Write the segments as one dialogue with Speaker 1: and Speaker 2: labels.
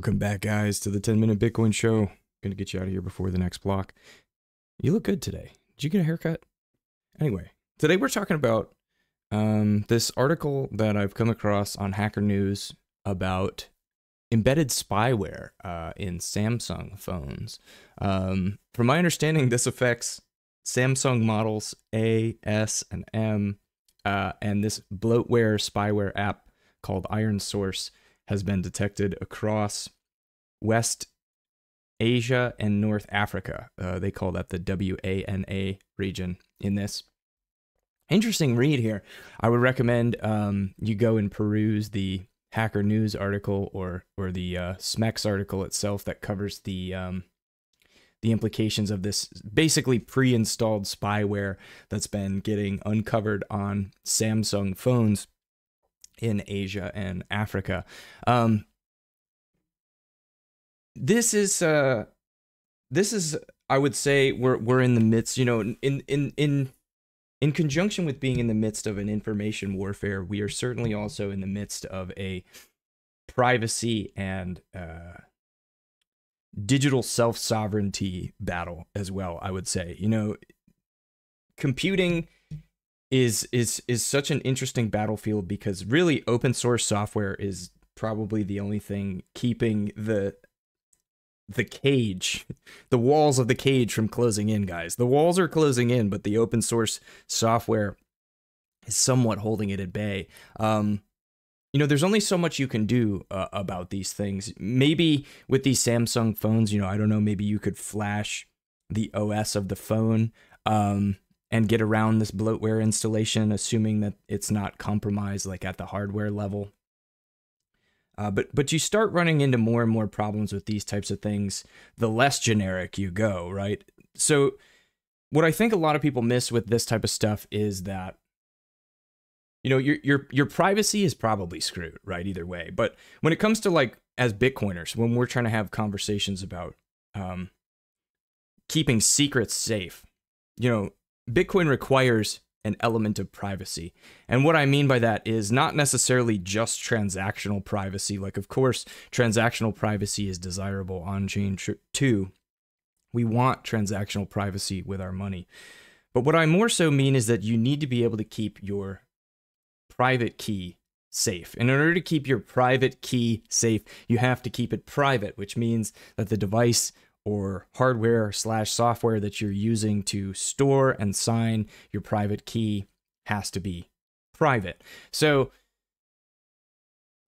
Speaker 1: Welcome back, guys, to the 10 Minute Bitcoin Show. Gonna get you out of here before the next block. You look good today. Did you get a haircut? Anyway, today we're talking about um, this article that I've come across on Hacker News about embedded spyware uh, in Samsung phones. Um, from my understanding, this affects Samsung models A, S, and M, uh, and this bloatware spyware app called ironSource has been detected across West Asia and North Africa. Uh, they call that the WANA region in this. Interesting read here. I would recommend um, you go and peruse the Hacker News article or or the uh, SMEX article itself that covers the um, the implications of this basically pre-installed spyware that's been getting uncovered on Samsung phones in Asia and Africa. Um, this is uh, this is I would say we're we're in the midst, you know, in in in in conjunction with being in the midst of an information warfare, we are certainly also in the midst of a privacy and uh, digital self sovereignty battle as well. I would say, you know, computing is is is such an interesting battlefield because really open source software is probably the only thing keeping the the cage the walls of the cage from closing in guys. The walls are closing in but the open source software is somewhat holding it at bay. Um you know there's only so much you can do uh, about these things. Maybe with these samsung phones you know i don't know maybe you could flash the os of the phone. Um and get around this bloatware installation, assuming that it's not compromised like at the hardware level. Uh, but but you start running into more and more problems with these types of things the less generic you go, right? So what I think a lot of people miss with this type of stuff is that you know your your your privacy is probably screwed, right? Either way. But when it comes to like as Bitcoiners, when we're trying to have conversations about um, keeping secrets safe, you know, Bitcoin requires an element of privacy. And what I mean by that is not necessarily just transactional privacy. Like, of course, transactional privacy is desirable on chain too. We want transactional privacy with our money. But what I more so mean is that you need to be able to keep your private key safe. In order to keep your private key safe, you have to keep it private, which means that the device or hardware slash software that you're using to store and sign your private key has to be private. So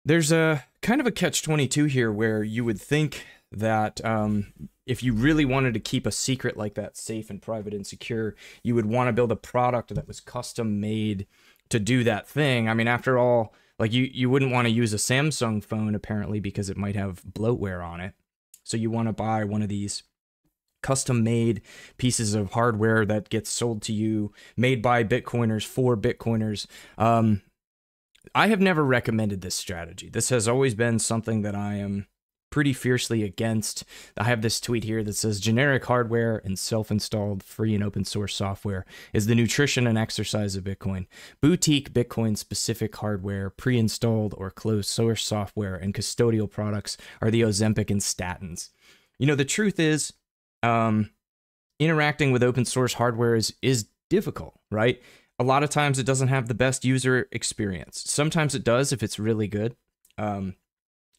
Speaker 1: there's a kind of a catch 22 here where you would think that um, if you really wanted to keep a secret like that safe and private and secure, you would want to build a product that was custom made to do that thing. I mean, after all, like you, you wouldn't want to use a Samsung phone apparently because it might have bloatware on it. So you want to buy one of these custom made pieces of hardware that gets sold to you, made by Bitcoiners for Bitcoiners. Um, I have never recommended this strategy. This has always been something that I am pretty fiercely against. I have this tweet here that says generic hardware and self installed free and open source software is the nutrition and exercise of Bitcoin. Boutique Bitcoin specific hardware, pre installed or closed source software, and custodial products are the Ozempic and statins. You know, the truth is, um, interacting with open source hardware is, is difficult, right? A lot of times it doesn't have the best user experience. Sometimes it does if it's really good. Um,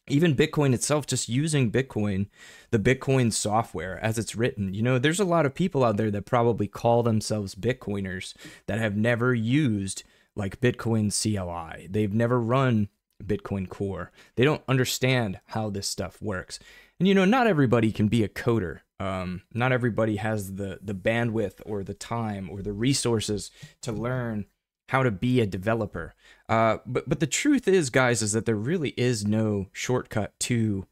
Speaker 1: even Bitcoin itself, just using Bitcoin, the Bitcoin software as it's written, you know, there's a lot of people out there that probably call themselves Bitcoiners that have never used like Bitcoin CLI. They've never run Bitcoin Core. They don't understand how this stuff works. And you know, not everybody can be a coder. Um, not everybody has the the bandwidth or the time or the resources to learn how to be a developer. Uh, but but the truth is, guys, is that there really is no shortcut to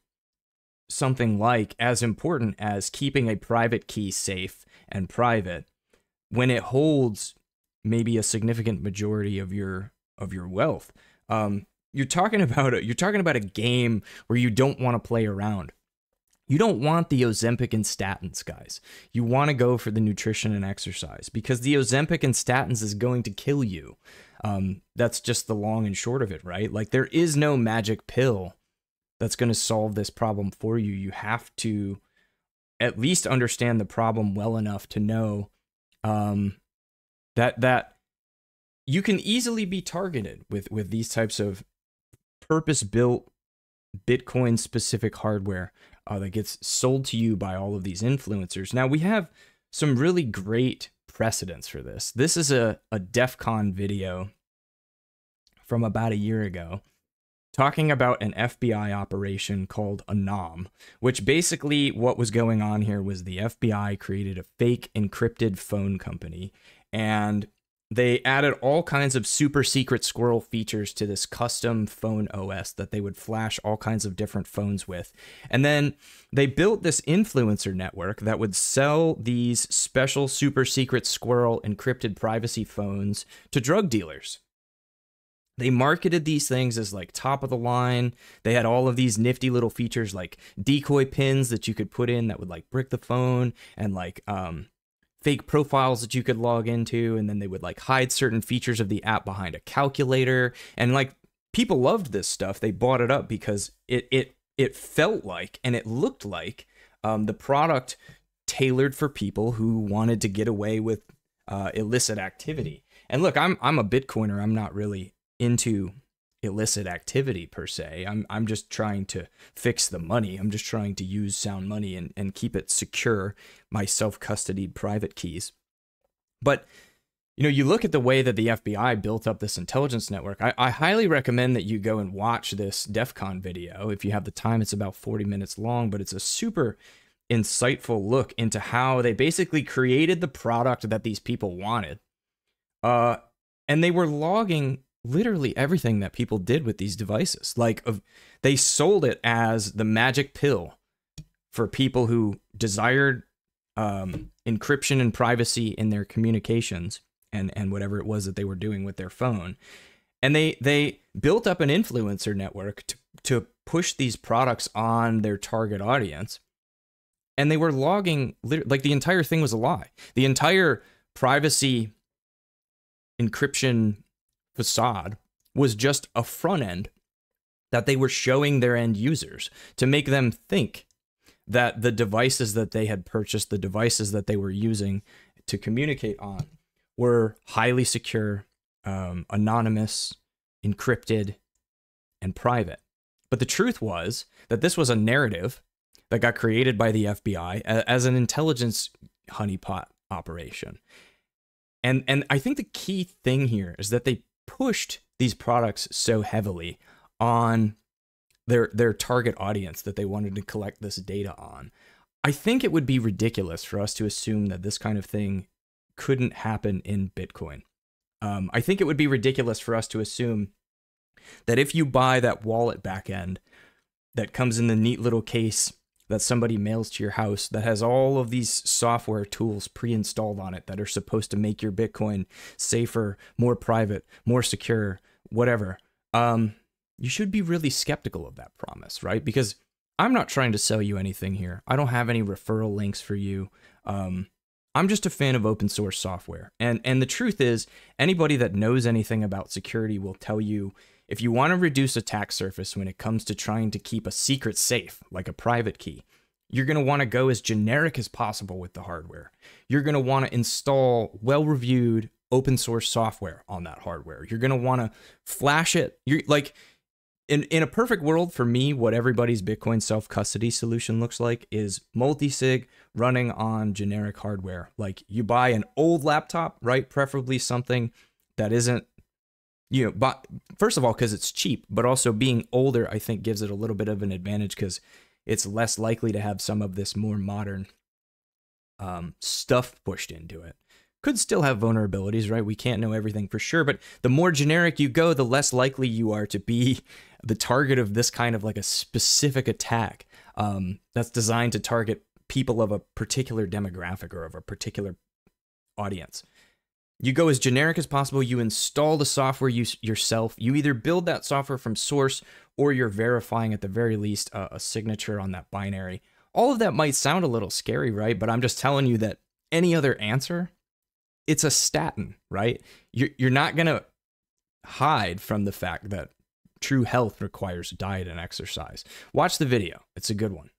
Speaker 1: something like as important as keeping a private key safe and private when it holds maybe a significant majority of your of your wealth. Um, you're talking about a, you're talking about a game where you don't want to play around. You don't want the Ozempic and statins, guys. You want to go for the nutrition and exercise because the Ozempic and statins is going to kill you. Um, that's just the long and short of it, right? Like there is no magic pill that's going to solve this problem for you. You have to at least understand the problem well enough to know um, that that you can easily be targeted with with these types of purpose built Bitcoin specific hardware uh, that gets sold to you by all of these influencers. Now we have some really great precedents for this. This is a, a DEF CON video from about a year ago talking about an FBI operation called Anom, which basically what was going on here was the FBI created a fake encrypted phone company and they added all kinds of super secret squirrel features to this custom phone OS that they would flash all kinds of different phones with. And then they built this influencer network that would sell these special super secret squirrel encrypted privacy phones to drug dealers. They marketed these things as like top of the line. They had all of these nifty little features like decoy pins that you could put in that would like brick the phone and like um fake profiles that you could log into and then they would like hide certain features of the app behind a calculator. And like people loved this stuff. They bought it up because it it it felt like and it looked like um, the product tailored for people who wanted to get away with uh, illicit activity. And look i'm i'm a bitcoiner. I'm not really into illicit activity per se. I'm I'm just trying to fix the money. I'm just trying to use sound money and, and keep it secure, my self-custodied private keys. But you know, you look at the way that the FBI built up this intelligence network. I, I highly recommend that you go and watch this DEF CON video if you have the time. It's about 40 minutes long, but it's a super insightful look into how they basically created the product that these people wanted. Uh, and they were logging literally everything that people did with these devices. Like they sold it as the magic pill for people who desired um, encryption and privacy in their communications and and whatever it was that they were doing with their phone. And they they built up an influencer network to to push these products on their target audience. And they were logging like the entire thing was a lie. The entire privacy encryption facade was just a front end that they were showing their end users to make them think that the devices that they had purchased, the devices that they were using to communicate on, were highly secure, um, anonymous, encrypted, and private. But the truth was that this was a narrative that got created by the FBI as an intelligence honeypot operation. And and I think the key thing here is that they pushed these products so heavily on their their target audience that they wanted to collect this data on. I think it would be ridiculous for us to assume that this kind of thing couldn't happen in Bitcoin. Um, I think it would be ridiculous for us to assume that if you buy that wallet backend that comes in the neat little case that somebody mails to your house that has all of these software tools pre-installed on it that are supposed to make your Bitcoin safer, more private, more secure, whatever. Um, you should be really skeptical of that promise, right? Because I'm not trying to sell you anything here. I don't have any referral links for you. Um, I'm just a fan of open source software. And and the truth is anybody that knows anything about security will tell you if you want to reduce attack surface when it comes to trying to keep a secret safe, like a private key, you're going to want to go as generic as possible with the hardware. You're going to want to install well reviewed open source software on that hardware. You're going to want to flash it. You're like, in, in a perfect world for me, what everybody's Bitcoin self custody solution looks like is multi sig running on generic hardware. Like you buy an old laptop, right? Preferably something that isn't you know, but first of all, because it's cheap, but also being older, I think gives it a little bit of an advantage because it's less likely to have some of this more modern um, stuff pushed into it. Could still have vulnerabilities, right? We can't know everything for sure, but the more generic you go, the less likely you are to be the target of this kind of like a specific attack um, that's designed to target people of a particular demographic or of a particular audience. You go as generic as possible. You install the software you, yourself. You either build that software from source or you're verifying at the very least a, a signature on that binary. All of that might sound a little scary, right? But I'm just telling you that any other answer, it's a statin, right? You're, you're not going to hide from the fact that true health requires diet and exercise. Watch the video. It's a good one.